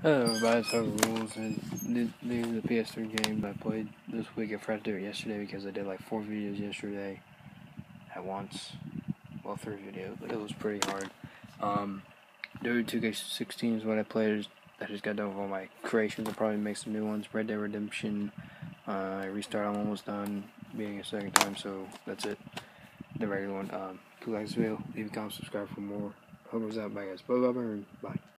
Hello everybody, it's Hogan Rules, and this is the PS3 game I played this week. I forgot to do it yesterday because I did like four videos yesterday at once. Well, three videos, but it was pretty hard. Um, Dirty 2K16 is what I played. I just got done with all my creations. I'll probably make some new ones. Red Dead Redemption, uh, restart, I'm almost done being a second time, so that's it. The regular one. Um, if you like this video, leave a comment, subscribe for more. Hope it was out. Bye guys. Bye bye bye. bye.